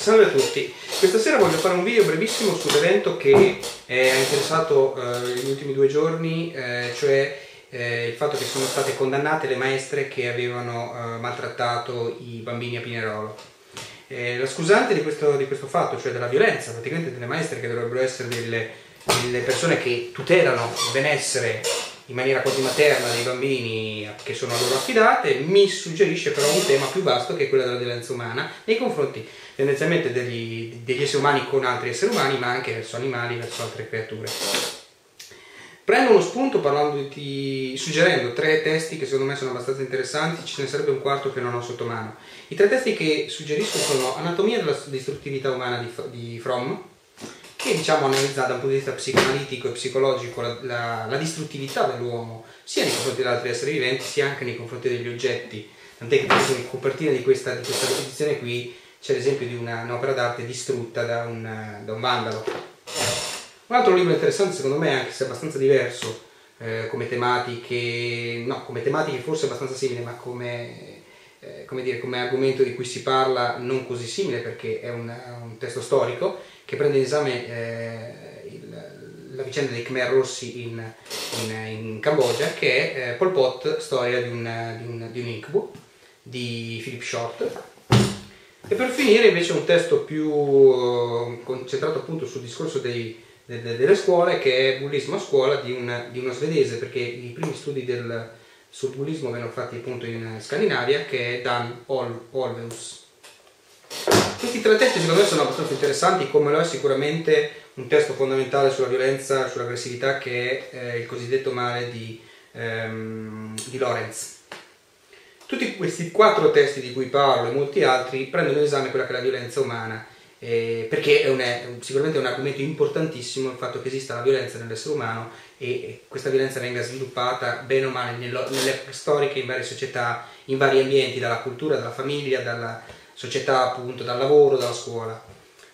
Salve a tutti, questa sera voglio fare un video brevissimo sull'evento che eh, ha interessato eh, gli ultimi due giorni, eh, cioè eh, il fatto che sono state condannate le maestre che avevano eh, maltrattato i bambini a Pinerolo. Eh, la scusante di questo, di questo, fatto, cioè della violenza, praticamente delle maestre che dovrebbero essere delle, delle persone che tutelano il benessere in maniera quasi materna dei bambini che sono a loro affidate, mi suggerisce però un tema più vasto che è quello della violenza umana nei confronti tendenzialmente degli, degli esseri umani con altri esseri umani, ma anche verso animali, verso altre creature. Prendo uno spunto di, suggerendo tre testi che secondo me sono abbastanza interessanti, ce ne sarebbe un quarto che non ho sotto mano. I tre testi che suggerisco sono Anatomia della distruttività umana di, di Fromm, che diciamo analizza da un punto di vista psicoanalitico e psicologico la, la, la distruttività dell'uomo, sia nei confronti degli altri esseri viventi, sia anche nei confronti degli oggetti. Tant'è che in copertina di questa, di questa edizione qui c'è l'esempio di una, un'opera d'arte distrutta da un, da un, vandalo. Un altro libro interessante secondo me, anche se abbastanza diverso eh, come tematiche, no, come tematiche forse abbastanza simili, ma come, eh, come, dire, come argomento di cui si parla non così simile perché è un, un testo storico che prende in esame eh, il, la vicenda dei Khmer Rossi in, in, in Cambogia, che è eh, Pol Pot, storia di un, di un, di un incubo di Philip Short e per finire invece un testo più uh, concentrato appunto sul discorso dei, de, de, delle scuole che è Bullismo a scuola di, un, di, uno svedese perché i primi studi del, sul bullismo vennero fatti appunto in Scandinavia che è Dan Ol, Olveus. Questi tre testi secondo me sono abbastanza interessanti come lo è sicuramente un testo fondamentale sulla violenza, sull'aggressività che è eh, il cosiddetto male di, ehm, di Lorenz. Tutti questi quattro testi di cui parlo e molti altri prendono in esame quella che è la violenza umana, eh, perché è, un, è sicuramente un argomento importantissimo il fatto che esista la violenza nell'essere umano e, questa violenza venga sviluppata bene o male nello, nelle storiche in varie società, in vari ambienti, dalla cultura, dalla famiglia, dalla società appunto, dal lavoro, dalla scuola.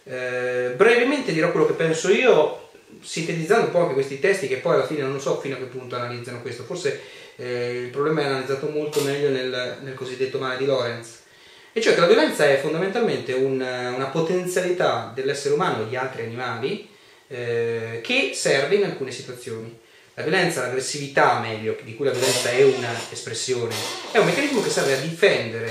Eh, brevemente dirò quello che penso io, sintetizzando un po' anche questi testi che poi alla fine non so fino a che punto analizzano questo, forse eh, il problema è analizzato molto meglio nel, nel, cosiddetto male di Lorenz, e cioè che la violenza è fondamentalmente un, una potenzialità dell'essere umano e di altri animali eh, che serve in alcune situazioni. La violenza, l'aggressività meglio, di cui la violenza è un'espressione, è un meccanismo che serve a difendere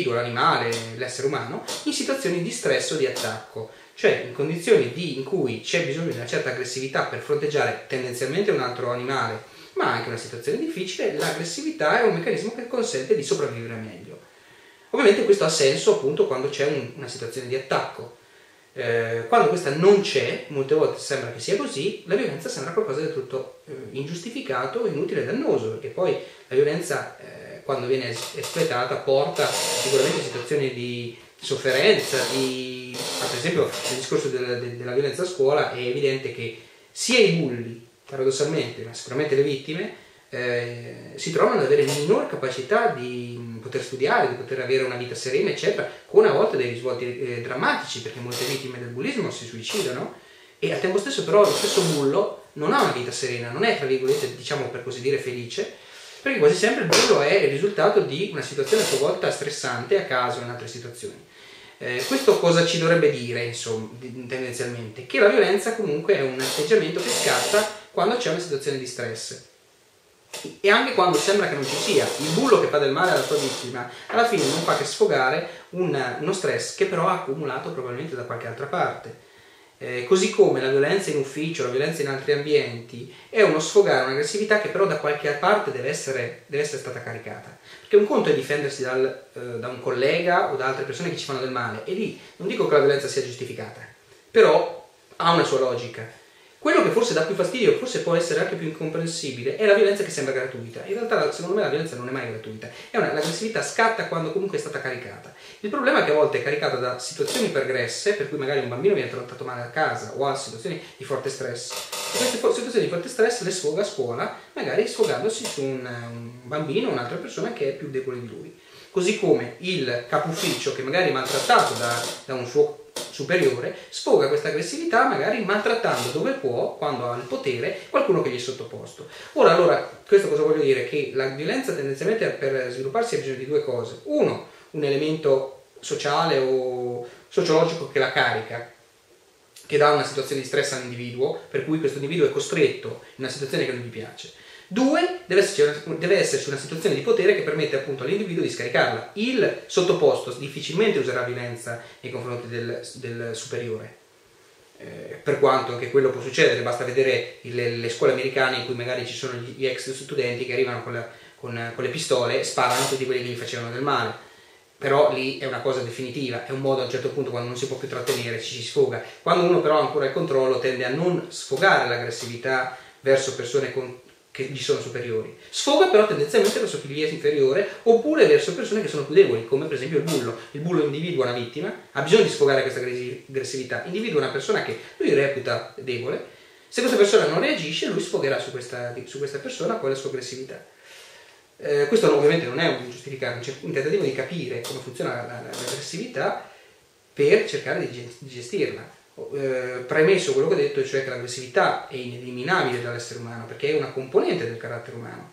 l'individuo, l'animale, l'essere umano in situazioni di stress o di attacco, cioè in condizioni di, in cui c'è bisogno di una certa aggressività per fronteggiare tendenzialmente un altro animale ma anche una situazione difficile, l'aggressività è un meccanismo che consente di sopravvivere meglio. Ovviamente questo ha senso appunto quando c'è un, una situazione di attacco. Eh, quando questa non c'è, molte volte sembra che sia così, la violenza sembra qualcosa del tutto eh, ingiustificato, inutile e dannoso, perché poi la violenza eh, quando viene espletata porta sicuramente a situazioni di sofferenza, di, per esempio nel discorso della, della violenza a scuola è evidente che sia i bulli paradossalmente, ma sicuramente le vittime, eh, si trovano ad avere minor capacità di poter studiare, di poter avere una vita serena, eccetera, con a volte dei risvolti eh, drammatici, perché molte vittime del bullismo si suicidano, e al tempo stesso però lo stesso bullo non ha una vita serena, non è tra virgolette, diciamo per così dire, felice, perché quasi sempre il bullo è il risultato di una situazione a sua volta stressante a caso in altre situazioni. Eh, questo cosa ci dovrebbe dire, insomma, tendenzialmente? Che la violenza comunque è un atteggiamento che scatta quando c'è una situazione di stress. E anche quando sembra che non ci sia, il bullo che fa del male alla sua vittima, alla fine non fa che sfogare un, uno stress che però ha accumulato probabilmente da qualche altra parte. Eh, così come la violenza in ufficio, la violenza in altri ambienti, è uno sfogare un'aggressività che però da qualche parte deve essere, deve essere stata caricata. Perché un conto è difendersi dal, eh, da un collega o da altre persone che ci fanno del male, e lì non dico che la violenza sia giustificata, però ha una sua logica quello che forse dà più fastidio, forse può essere anche più incomprensibile, è la violenza che sembra gratuita. In realtà, secondo me, la violenza non è mai gratuita. È una, l'aggressività scatta quando comunque è stata caricata. Il problema è che a volte è caricata da situazioni pregresse, per cui magari un bambino viene trattato male a casa o ha situazioni di forte stress. E queste situazioni di forte stress le sfoga a scuola, magari sfogandosi su un, un bambino o un'altra persona che è più debole di lui. Così come il capo ufficio che magari è maltrattato da, da un suo superiore, sfoga questa aggressività magari maltrattando dove può, quando ha il potere, qualcuno che gli è sottoposto. Ora, allora, questo cosa voglio dire? Che la violenza tendenzialmente per svilupparsi ha bisogno di due cose. Uno, un elemento sociale o sociologico che la carica, che dà una situazione di stress all'individuo, per cui questo individuo è costretto in una situazione che non gli piace. Due, deve esserci, deve esserci una situazione di potere che permette appunto all'individuo di scaricarla. Il sottoposto difficilmente userà violenza nei confronti del, del superiore. Eh, per quanto anche quello può succedere, basta vedere le, le, scuole americane in cui magari ci sono gli, ex studenti che arrivano con, la, con, con le pistole e sparano tutti quelli che gli facevano del male però lì è una cosa definitiva, è un modo a un certo punto quando non si può più trattenere, ci si sfoga. Quando uno però ha ancora il controllo tende a non sfogare l'aggressività verso persone con, che gli sono superiori. Sfoga però tendenzialmente verso chi gli è inferiore oppure verso persone che sono più deboli, come per esempio il bullo. Il bullo individua una vittima, ha bisogno di sfogare questa aggressività, individua una persona che lui reputa debole, se questa persona non reagisce lui sfogherà su questa, su questa persona poi la sua aggressività. Eh, questo ovviamente non è un giustificare, un tentativo di capire come funziona l'aggressività per cercare di gestirla. Eh, premesso quello che ho detto, cioè che l'aggressività è ineliminabile dall'essere umano perché è una componente del carattere umano.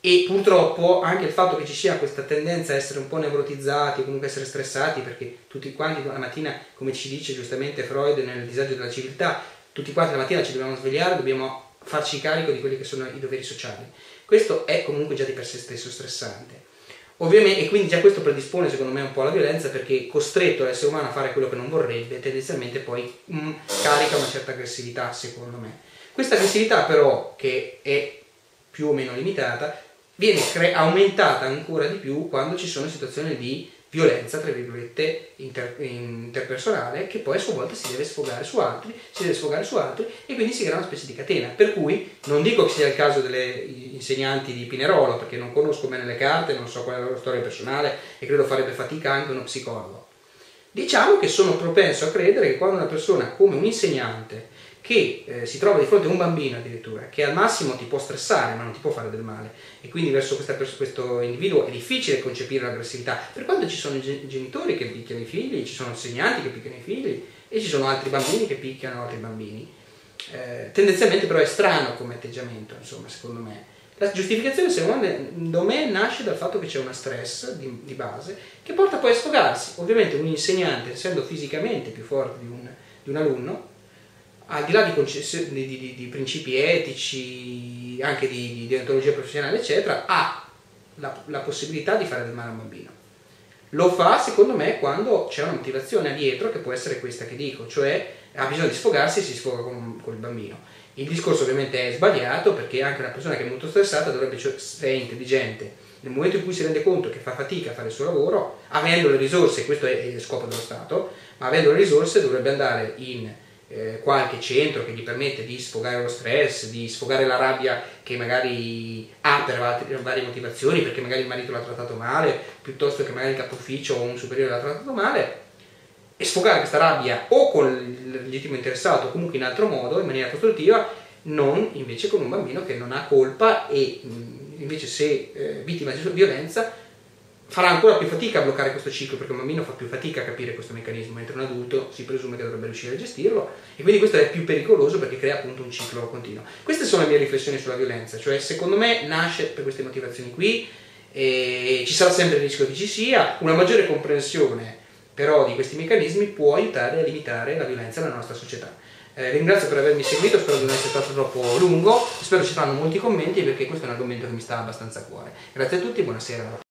E purtroppo anche il fatto che ci sia questa tendenza a essere un po' nevrotizzati o comunque essere stressati, perché tutti quanti la mattina, come ci dice giustamente Freud nel disagio della civiltà, tutti quanti la mattina ci dobbiamo svegliare, dobbiamo farci carico di quelli che sono i doveri sociali. Questo è comunque già di per sé stesso stressante. Ovviamente, e quindi già questo predispone secondo me un po' alla violenza perché costretto l'essere umano a fare quello che non vorrebbe, tendenzialmente poi mm, carica una certa aggressività secondo me. Questa aggressività però, che è più o meno limitata, viene cre- aumentata ancora di più quando ci sono situazioni di violenza, tra virgolette, inter- interpersonale, che poi a sua volta si deve sfogare su altri, si deve sfogare su altri e quindi si crea una specie di catena. Per cui non dico che sia il caso delle insegnanti di Pinerolo, perché non conosco bene le carte, non so qual è la loro storia personale e credo farebbe fatica anche uno psicologo. Diciamo che sono propenso a credere che quando una persona come un insegnante che eh, si trova di fronte a un bambino addirittura, che al massimo ti può stressare ma non ti può fare del male, e quindi verso questa, questo individuo è difficile concepire l'aggressività, per quanto ci sono i genitori che picchiano i figli, ci sono insegnanti che picchiano i figli e ci sono altri bambini che picchiano altri bambini. Eh, tendenzialmente però è strano come atteggiamento, insomma, secondo me. La giustificazione secondo me nasce dal fatto che c'è una stress di, di base che porta poi a sfogarsi. Ovviamente un insegnante, essendo fisicamente più forte di un, di un alunno, al di là di, di, di, di principi etici, anche di, deontologia professionale, eccetera, ha la, la, possibilità di fare del male a un bambino. Lo fa, secondo me, quando c'è una motivazione dietro, che può essere questa che dico, cioè ha bisogno di sfogarsi e si sfoga con, con il bambino. Il discorso ovviamente è sbagliato perché anche una persona che è molto stressata dovrebbe, cioè, se è intelligente, nel momento in cui si rende conto che fa fatica a fare il suo lavoro, avendo le risorse, questo è il scopo dello Stato, ma avendo le risorse dovrebbe andare in eh, qualche centro che gli permette di sfogare lo stress, di sfogare la rabbia che magari ha per varie motivazioni, perché magari il marito l'ha trattato male, piuttosto che magari il capo ufficio o un superiore l'ha trattato male, e sfogare questa rabbia o con il legittimo interessato o comunque in altro modo, in maniera costruttiva, non invece con un bambino che non ha colpa e invece se eh, vittima di violenza farà ancora più fatica a bloccare questo ciclo perché un bambino fa più fatica a capire questo meccanismo, mentre un adulto si presume che dovrebbe riuscire a gestirlo e quindi questo è più pericoloso perché crea appunto un ciclo continuo. Queste sono le mie riflessioni sulla violenza, cioè secondo me nasce per queste motivazioni qui e ci sarà sempre il rischio che ci sia, una maggiore comprensione però di questi meccanismi può aiutare a limitare la violenza nella nostra società. Eh, ringrazio per avermi seguito, spero di non essere stato troppo lungo, spero ci saranno molti commenti perché questo è un argomento che mi sta abbastanza a cuore. Grazie a tutti, buonasera.